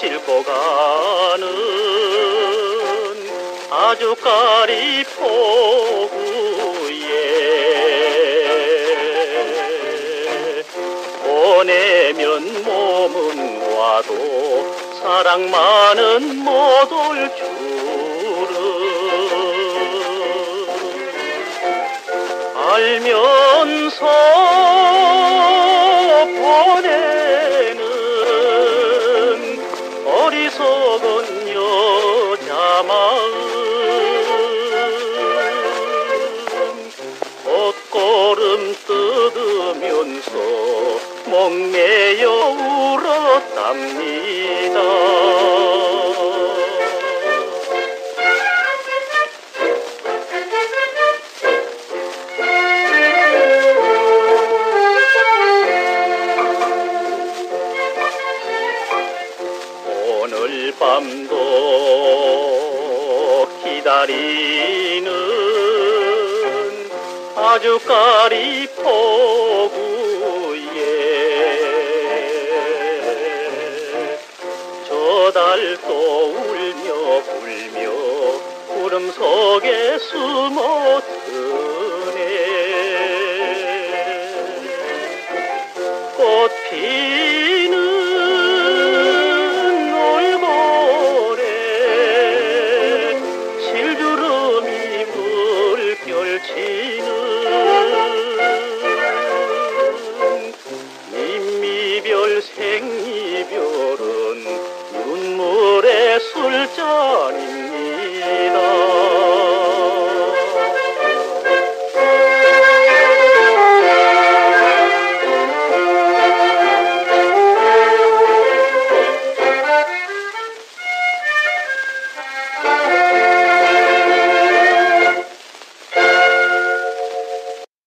싣고 가는 아주까리 포구에 보내면 몸은 와도 사랑만은 못 올 줄은. 알면서 목매여 울었답니다. 오늘 밤도 기다리는 아주 까리 포구 여달도 울며 울며 구름 속에 숨어 드네. 꽃 피는 올고래 실주름이 물결 치는 임미별 생이별